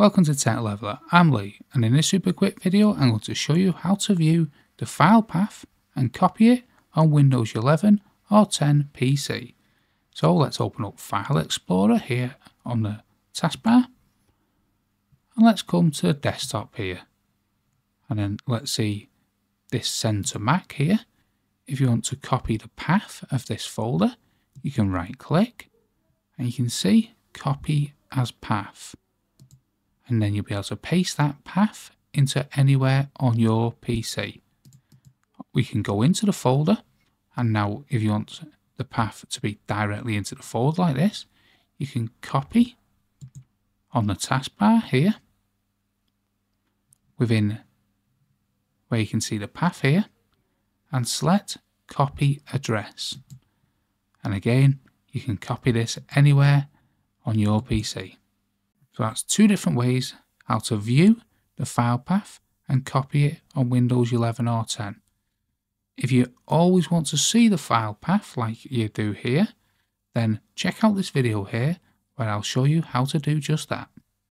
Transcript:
Welcome to Tech Leveller, I'm Lee and in this super quick video I'm going to show you how to view the file path and copy it on Windows 11 or 10 PC. So let's open up File Explorer here on the taskbar and let's come to desktop here and then let's see this send to Mac here. If you want to copy the path of this folder you can right click and you can see copy as path and then you'll be able to paste that path into anywhere on your PC. We can go into the folder and now if you want the path to be directly into the folder like this, you can copy on the taskbar here within where you can see the path here and select copy address. And again, you can copy this anywhere on your PC. So that's two different ways how to view the file path and copy it on Windows 11 or 10. If you always want to see the file path like you do here, then check out this video here where I'll show you how to do just that.